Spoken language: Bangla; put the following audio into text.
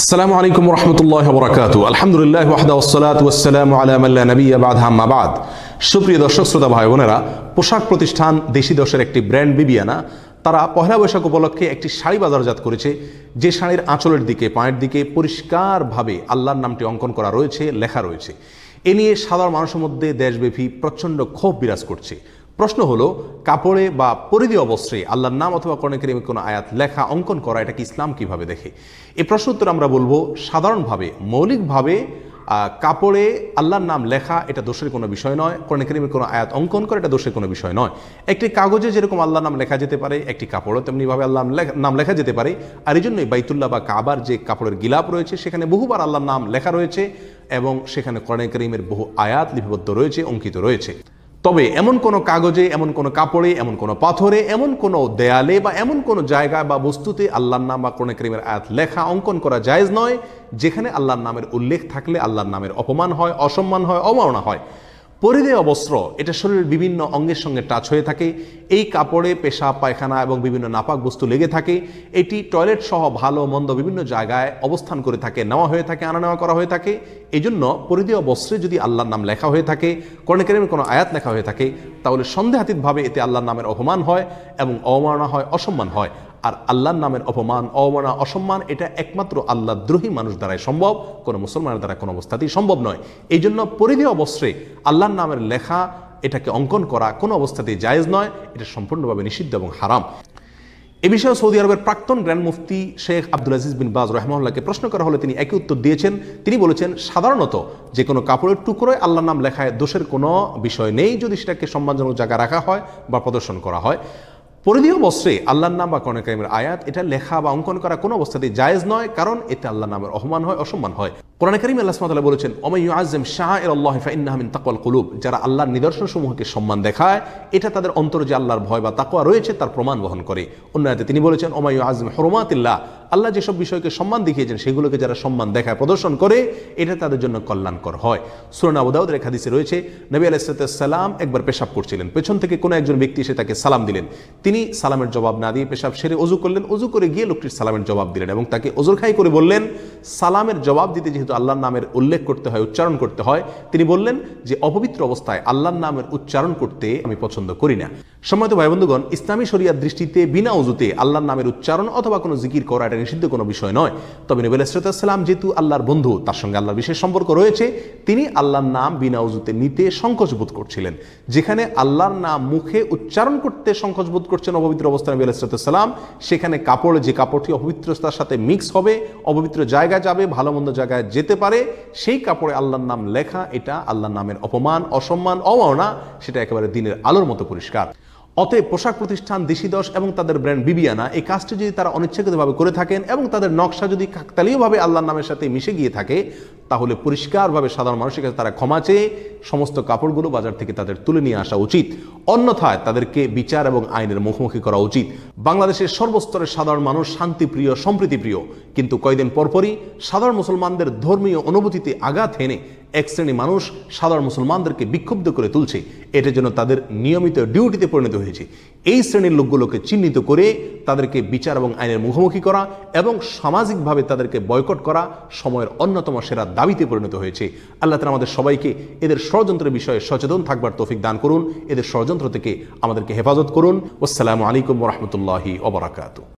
আসসালামু আলাইকুম রহমতুল্লাহ বরাকাত আলহামদুলিল্লাহ ওয়াহদা ওসালাত ওয়াসালাম আলামাল্লা নবী আবাদ হাম্মাবাদ সুপ্রিয় দর্শক, শ্রোতা ভাই বোনেরা পোশাক প্রতিষ্ঠান দেশি দশের একটি ব্র্যান্ড বিবিয়ানা, তারা পহেলা বৈশাখ উপলক্ষে একটি শাড়ি বাজারজাত করেছে। যে শাড়ির আঁচলের দিকে, পায়ের দিকে পরিষ্কারভাবে আল্লাহর নামটি অঙ্কন করা রয়েছে, লেখা রয়েছে। এ নিয়ে সাধারণ মানুষের মধ্যে দেশব্যাপী প্রচণ্ড ক্ষোভ বিরাজ করছে। প্রশ্ন হলো, কাপড়ে বা পরিধি অবস্ত্রে আল্লাহর নাম অথবা কোরআন কোনো আয়াত লেখা, অঙ্কন করা, এটা কি ইসলাম কীভাবে দেখে? এ প্রশ্ন উত্তর আমরা বলব, সাধারণভাবে, মৌলিকভাবে কাপড়ে আল্লাহর নাম লেখা, এটা দোষের কোনো বিষয় নয়। কোরআন কোনো আয়াত অঙ্কন করা, এটা দোষের কোনো বিষয় নয়। একটি কাগজে যেরকম আল্লাহর নাম লেখা যেতে পারে, একটি কাপড়ও তেমনিভাবে আল্লাহ নাম লেখা যেতে পারে। আর এই জন্যই বাইতুল্লাহ বা কাবার যে কাপড়ের গিলাপ রয়েছে, সেখানে বহুবার আল্লাহর নাম লেখা রয়েছে এবং সেখানে কোরআন কারিমের বহু আয়াত লিপিবদ্ধ রয়েছে, অঙ্কিত রয়েছে। তবে এমন কোনো কাগজে, এমন কোনো কাপড়ে, এমন কোনো পাথরে, এমন কোনো দেয়ালে বা এমন কোনো জায়গায় বা বস্তুতে আল্লাহর নাম বা কোরআন করিমের আয়াত লেখা, অঙ্কন করা জায়জ নয়, যেখানে আল্লাহর নামের উল্লেখ থাকলে আল্লাহর নামের অপমান হয়, অসম্মান হয় অমাননা হয়। পরিধেয় বস্ত্র এটা শরীরের বিভিন্ন অঙ্গের সঙ্গে টাচ হয়ে থাকে। এই কাপড়ে পেশাব, পায়খানা এবং বিভিন্ন নাপাক বস্তু লেগে থাকে। এটি টয়লেট সহ ভালো মন্দ বিভিন্ন জায়গায় অবস্থান করে থাকে, নেওয়া হয়ে থাকে আনা নেওয়া করা হয়ে থাকে। এই জন্য পরিধেয় বস্ত্রে যদি আল্লাহর নাম লেখা হয়ে থাকে কর্ণকেরের কোনো আয়াত লেখা হয়ে থাকে, তাহলে সন্দেহাতীতভাবে এতে আল্লাহর নামের অপমান হয় এবং অবমাননা হয়, অসম্মান হয়। আর আল্লাহর নামের অপমান, অবমাননা, অসম্মান, এটা একমাত্র আল্লাহ দ্রোহী মানুষ দ্বারাই সম্ভব, কোনো মুসলমানের দ্বারা কোনো অবস্থাতেই সম্ভব নয়। এই জন্য পরিধেয় অবস্ত্রে আল্লাহর নামের লেখা, এটাকে অঙ্কন করা কোনো অবস্থাতেই জায়েজ নয়, এটা সম্পূর্ণভাবে নিষিদ্ধ এবং হারাম। এ বিষয়ে সৌদি আরবের প্রাক্তন grand mufti Sheikh Abdul Aziz bin Baz রহমাল্লাহকে প্রশ্ন করা হলে তিনি একই উত্তর দিয়েছেন। তিনি বলেছেন, সাধারণত যে কোনো কাপড়ের টুকরোয় আল্লাহর নাম লেখায় দোষের কোনো বিষয় নেই, যদি সেটাকে সম্মানজনক জায়গায় রাখা হয় বা প্রদর্শন করা হয়। পরিধীয় বস্ত্রে আল্লাহর নাম বা কোরআন কারিমের আয়াত, এটা লেখা বা অঙ্কন করা কোনো অবস্থাতেই জায়েজ নয়, কারণ এতে আল্লাহর নামের অপমান হয়, অসম্মান হয়। কোরআন করিম আল্লাহ সুবহানাহু বলেছেন ওমাইয়ু আজম শাহ এর আল্লাহ ফাইন্নাহা মিন তাকওয়াল কুলুব যারা আল্লাহর নিদর্শন সমূহকে সম্মান দেখায়, এটা তাদের অন্তর যে আল্লাহর ভয় বা তাকওয়া রয়েছে, তার প্রমাণ বহন করে। অন্য তিনি বলেছেন ওমাইয়ু আজম হরমাতিল্লাহ আল্লাহ যেসব বিষয়কে সম্মান দেখিয়েছেন, সেগুলোকে যারা সম্মান দেখায়, প্রদর্শন করে, এটা তাদের জন্য কল্যাণকর হয়। সুরান আবুদাউদ হাদিসে রয়েছে, নবী আলাইসালাম একবার পেশাব করছিলেন। পেছন থেকে কোনো একজন ব্যক্তি এসে তাকে সালাম দিলেন। তিনি সালামের জবাব না দিয়ে পেশাব সেরে অজু করলেন। অজু করে গিয়ে লোকটির সালামের জবাব দিলেন এবং তাকে অজুর খাই করে বললেন সালামের জবাব দিতে যেহেতু আল্লাহর নামের উল্লেখ করতে হয়, উচ্চারণ করতে হয়, তিনি বললেন যে অপবিত্র অবস্থায় আল্লাহর নামের উচ্চারণ করতে আমি পছন্দ করি না। সম্মানিত ভাই বন্ধুগণ, ইসলামী শরিয়ার দৃষ্টিতে বিনা উজুতে আল্লাহর নামের উচ্চারণ অথবা কোনো জিকির করা এটা নিষিদ্ধ কোনো বিষয় নয়। তবে নবী আলাইসালাম যেহেতু আল্লাহর বন্ধু, তার সঙ্গে আল্লাহর বিশেষ সম্পর্ক রয়েছে, তিনি আল্লাহর নাম বিনা উজুতে নিতে সংকোচ বোধ করছিলেন। যেখানে আল্লাহর নাম মুখে উচ্চারণ করতে সংকোচ বোধ করছেন অপবিত্র অবস্থায় নবী আলাইসালাম সেখানে কাপড়, যে কাপড়টি অপবিত্রতার সাথে মিক্স হবে, অপবিত্র জায়গায় যাবে, ভালো মন্দ জায়গায় যেতে পারে, সেই কাপড়ে আল্লাহর নাম লেখা, এটা আল্লাহর নামের অপমান, অসম্মান অমাওনা সেটা একেবারে দিনের আলোর মতো পরিষ্কার। অতএব পোশাক প্রতিষ্ঠান দেশি দশ এবং তাদের ব্র্যান্ড বিবিয়ানা এই কাজটি যদি তারা অনিচ্ছাকৃতভাবে করে থাকেন এবং তাদের নকশা যদি কাকতালীয়ভাবে আল্লাহর নামের সাথে মিশে গিয়ে থাকে তাহলে পরিষ্কারভাবে সাধারণ মানুষের কাছে তারা ক্ষমা চেয়ে সমস্ত কাপড়গুলো বাজার থেকে তাদের তুলে নিয়ে আসা উচিত। অন্যথায় তাদেরকে বিচার এবং আইনের মুখোমুখি করা উচিত। বাংলাদেশের সর্বস্তরের সাধারণ মানুষ শান্তিপ্রিয়, সম্প্রীতিপ্রিয়। কিন্তু কয়দিন পরপরই সাধারণ মুসলমানদের ধর্মীয় অনুভূতিতে আঘাত হেনে এক শ্রেণি মানুষ সাধারণ মুসলমানদেরকে বিক্ষুব্ধ করে তুলছে। এটা যেন তাদের নিয়মিত ডিউটিতে পরিণত হয়েছে। এই শ্রেণির লোকগুলোকে চিহ্নিত করে তাদেরকে বিচার এবং আইনের মুখোমুখি করা এবং সামাজিকভাবে তাদেরকে বয়কট করা সময়ের অন্যতম সেরা দাবিতে পরিণত হয়েছে। আল্লাহ তালা আমাদের সবাইকে এদের ষড়যন্ত্রের বিষয়ে সচেতন থাকবার তৌফিক দান করুন। এদের ষড়যন্ত্র থেকে আমাদেরকে হেফাজত করুন। আসসালামু আলাইকুম রহমতুল্লাহি ওবরাকাতু